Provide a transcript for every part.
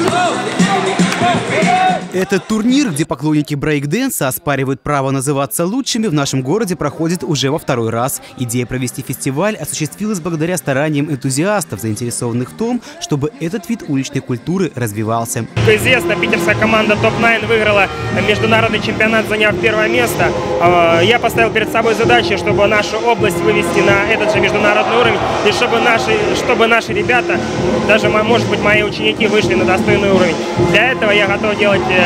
Oh! Этот турнир, где поклонники брейкденса оспаривают право называться лучшими, в нашем городе проходит уже во второй раз. Идея провести фестиваль осуществилась благодаря стараниям энтузиастов, заинтересованных в том, чтобы этот вид уличной культуры развивался. Как известно, питерская команда ТОП-9 выиграла международный чемпионат, заняв первое место. А, я поставил перед собой задачу, чтобы нашу область вывести на этот же международный уровень, и чтобы наши, чтобы наши ребята, даже, может быть, мои ученики, вышли на достойный уровень. Для этого я готов делать э,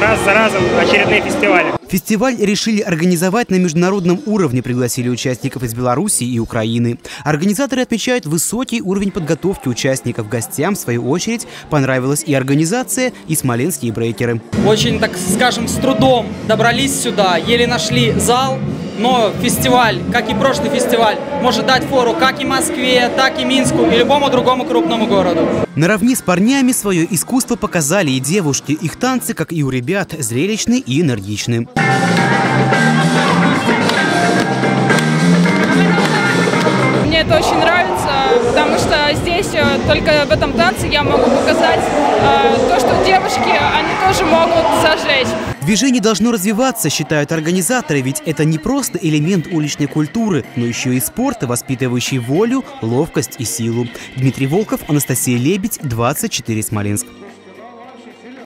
раз за разом очередные фестивали. Фестиваль решили организовать на международном уровне, пригласили участников из Беларуси и Украины. Организаторы отмечают высокий уровень подготовки участников. Гостям, в свою очередь, понравилась и организация, и смоленские брейкеры. Очень, так скажем, с трудом добрались сюда, еле нашли зал, но фестиваль, как и прошлый фестиваль, может дать фору как и Москве, так и Минску и любому другому крупному городу. Наравне с парнями свое искусство показали и девушки. Их танцы, как и у ребят, зрелищны и энергичны. Мне это очень нравится, потому что здесь э, только в этом танце я могу показать девушки, они тоже могут зажечь. Движение должно развиваться, считают организаторы, ведь это не просто элемент уличной культуры, но еще и спорта, воспитывающий волю, ловкость и силу. Дмитрий Волков, Анастасия Лебедь, 24 Смоленск.